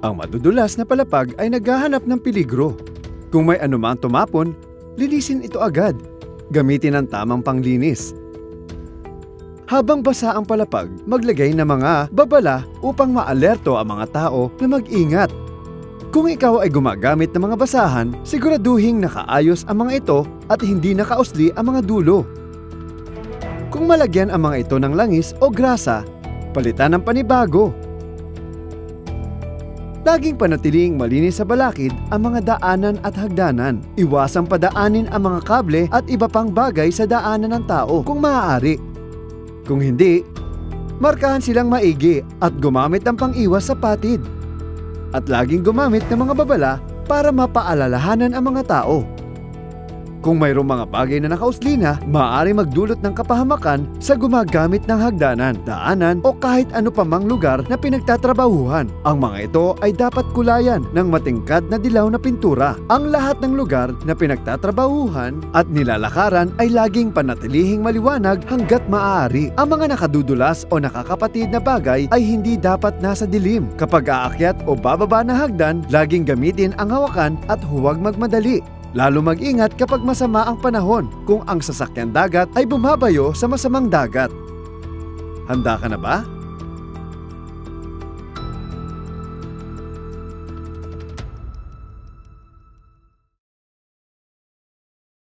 Ang madudulas na palapag ay naghahanap ng peligro. Kung may anumang tumapon, linisin ito agad. Gamitin ang tamang panglinis. Habang basa ang palapag, maglagay ng mga babala upang maalerto ang mga tao na mag-ingat. Kung ikaw ay gumagamit ng mga basahan, siguraduhing nakaayos ang mga ito at hindi nakausli ang mga dulo. Kung malagyan ang mga ito ng langis o grasa, palitan ng panibago. Laging panatiling malinis sa balakid ang mga daanan at hagdanan. Iwasang padaanin ang mga kable at iba pang bagay sa daanan ng tao kung maaari. Kung hindi, markahan silang maigi at gumamit ng pang-iwas sa patid. At laging gumamit ng mga babala para mapaalalahanan ang mga tao. Kung mayroong mga bagay na nakausli na, maaari magdulot ng kapahamakan sa gumagamit ng hagdanan, daanan o kahit ano pa mang lugar na pinagtatrabahuhan. Ang mga ito ay dapat kulayan ng matingkad na dilaw na pintura. Ang lahat ng lugar na pinagtatrabahuhan at nilalakaran ay laging panatilihing maliwanag hanggat maaari. Ang mga nakadudulas o nakakapatid na bagay ay hindi dapat nasa dilim. Kapag aakyat o bababa na hagdan, laging gamitin ang hawakan at huwag magmadali. Lalo mag-ingat kapag masama ang panahon kung ang sasakyan dagat ay bumabayo sa masamang dagat. Handa ka na ba?